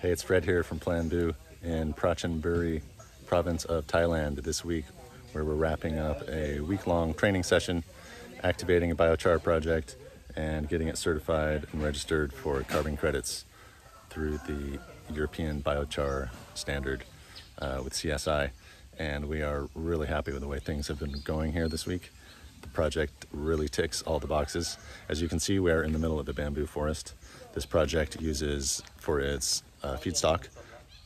Hey, it's Fred here from Planboo in Prachinburi province of Thailand this week, where we're wrapping up a week-long training session, activating a biochar project, and getting it certified and registered for carbon credits through the European biochar standard uh, with CSI. And we are really happy with the way things have been going here this week. The project really ticks all the boxes. As you can see, we're in the middle of the bamboo forest. This project uses for its uh, feedstock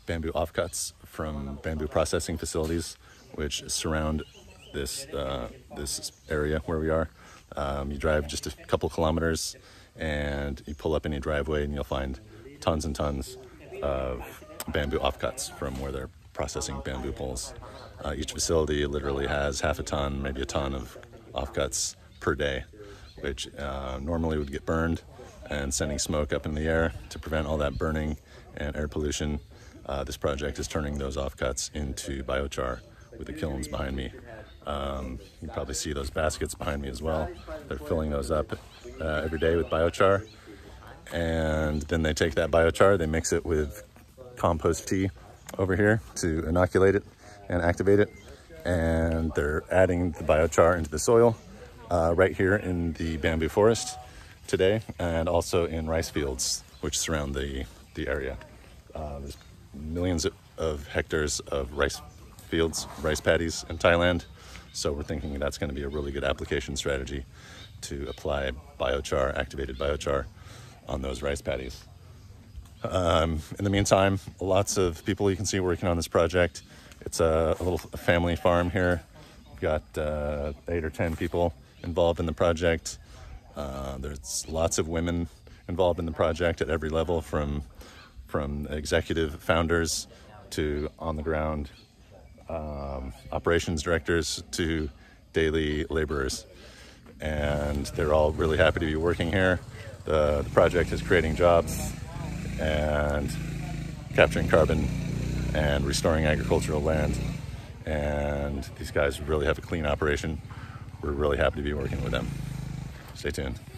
bamboo offcuts from bamboo processing facilities which surround this, uh, this area where we are. Um, you drive just a couple kilometers and you pull up any driveway and you'll find tons and tons of bamboo offcuts from where they're processing bamboo poles. Uh, each facility literally has half a ton, maybe a ton of offcuts per day, which uh, normally would get burned and sending smoke up in the air to prevent all that burning and air pollution. Uh, this project is turning those offcuts into biochar with the kilns behind me. Um, you can probably see those baskets behind me as well. They're filling those up uh, every day with biochar. And then they take that biochar, they mix it with compost tea over here to inoculate it and activate it and they're adding the biochar into the soil uh, right here in the bamboo forest today and also in rice fields which surround the, the area. Uh, there's millions of hectares of rice fields, rice paddies in Thailand. So we're thinking that's going to be a really good application strategy to apply biochar, activated biochar on those rice paddies. Um, in the meantime, lots of people you can see working on this project. It's a, a little family farm here. We've got uh, eight or 10 people involved in the project. Uh, there's lots of women involved in the project at every level from, from executive founders to on the ground um, operations directors to daily laborers. And they're all really happy to be working here. The, the project is creating jobs and capturing carbon and restoring agricultural land. And these guys really have a clean operation. We're really happy to be working with them. Stay tuned.